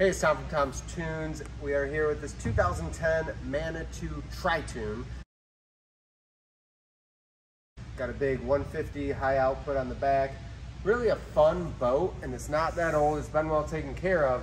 Hey, it's Tom from Tom's Toons. We are here with this 2010 Manitou Tri-Toon. Got a big 150 high output on the back. Really a fun boat, and it's not that old. It's been well taken care of.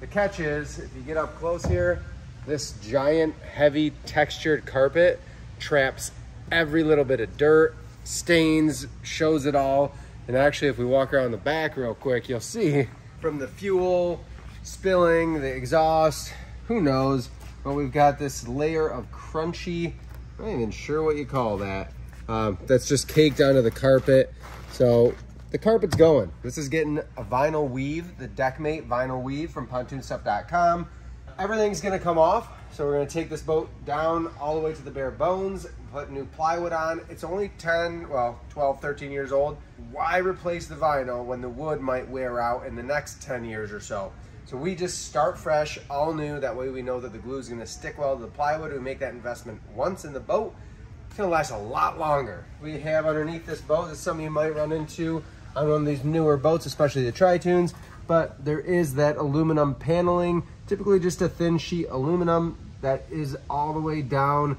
The catch is, if you get up close here, this giant, heavy, textured carpet traps every little bit of dirt, stains, shows it all. And actually, if we walk around the back real quick, you'll see from the fuel, spilling, the exhaust, who knows. But we've got this layer of crunchy, I'm not even sure what you call that. Um, that's just caked onto the carpet. So the carpet's going. This is getting a vinyl weave, the Deckmate vinyl weave from pontoonstuff.com. Everything's gonna come off. So we're gonna take this boat down all the way to the bare bones, put new plywood on. It's only 10, well, 12, 13 years old. Why replace the vinyl when the wood might wear out in the next 10 years or so? So we just start fresh, all new. That way we know that the glue is gonna stick well to the plywood. We make that investment once in the boat. It's gonna last a lot longer. We have underneath this boat, that some of you might run into on one of these newer boats, especially the Tri-Toons, but there is that aluminum paneling, typically just a thin sheet aluminum that is all the way down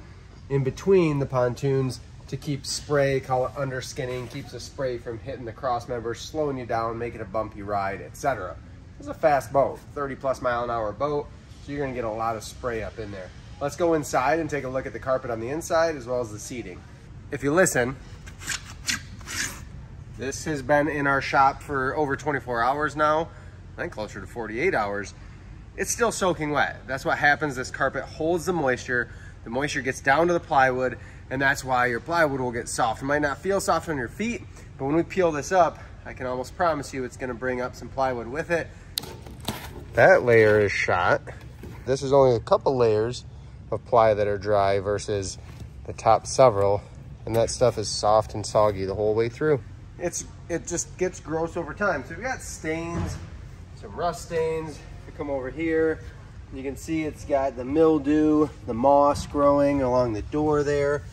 in between the pontoons to keep spray, call it underskinning, keeps the spray from hitting the cross members, slowing you down, making a bumpy ride, etc. It's a fast boat, 30 plus mile an hour boat, so you're gonna get a lot of spray up in there. Let's go inside and take a look at the carpet on the inside as well as the seating. If you listen, this has been in our shop for over 24 hours now, I think closer to 48 hours. It's still soaking wet. That's what happens. This carpet holds the moisture. The moisture gets down to the plywood, and that's why your plywood will get soft. It might not feel soft on your feet, but when we peel this up, I can almost promise you it's gonna bring up some plywood with it. That layer is shot. This is only a couple layers of ply that are dry versus the top several, and that stuff is soft and soggy the whole way through it's it just gets gross over time. So we've got stains, some rust stains. If you come over here, you can see it's got the mildew, the moss growing along the door there.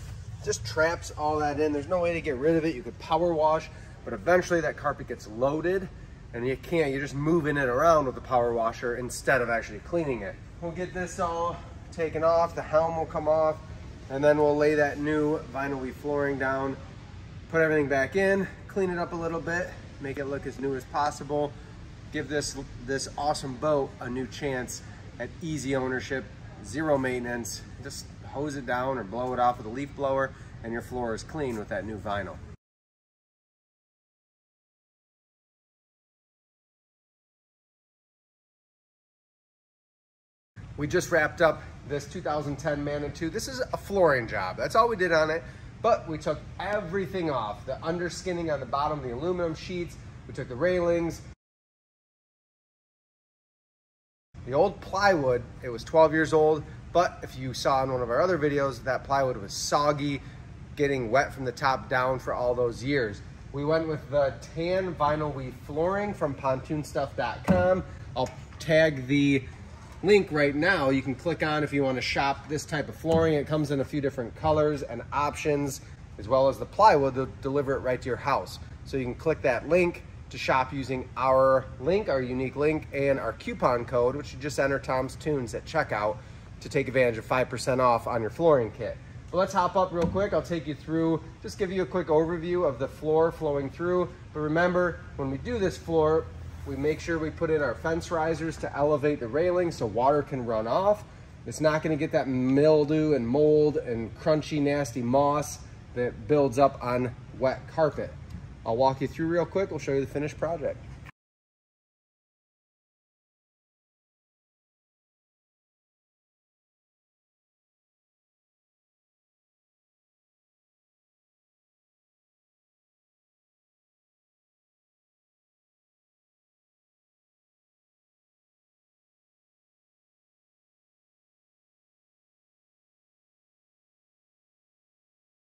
Just traps all that in. There's no way to get rid of it. You could power wash, but eventually that carpet gets loaded and you can't, you're just moving it around with the power washer instead of actually cleaning it. We'll get this all taken off, the helm will come off, and then we'll lay that new vinyl weave flooring down, put everything back in, clean it up a little bit, make it look as new as possible, give this, this awesome boat a new chance at easy ownership, zero maintenance, just hose it down or blow it off with a leaf blower and your floor is clean with that new vinyl. We just wrapped up this 2010 Manitou. This is a flooring job. That's all we did on it. But we took everything off. The underskinning on the bottom, the aluminum sheets, we took the railings. The old plywood, it was 12 years old, but if you saw in one of our other videos, that plywood was soggy, getting wet from the top down for all those years. We went with the tan vinyl weave flooring from pontoonstuff.com. I'll tag the link right now you can click on if you want to shop this type of flooring. It comes in a few different colors and options, as well as the plywood to deliver it right to your house. So you can click that link to shop using our link, our unique link, and our coupon code, which you just enter Tom's Toons at checkout to take advantage of 5% off on your flooring kit. But let's hop up real quick. I'll take you through, just give you a quick overview of the floor flowing through. But remember, when we do this floor, we make sure we put in our fence risers to elevate the railing so water can run off. It's not gonna get that mildew and mold and crunchy, nasty moss that builds up on wet carpet. I'll walk you through real quick. We'll show you the finished project.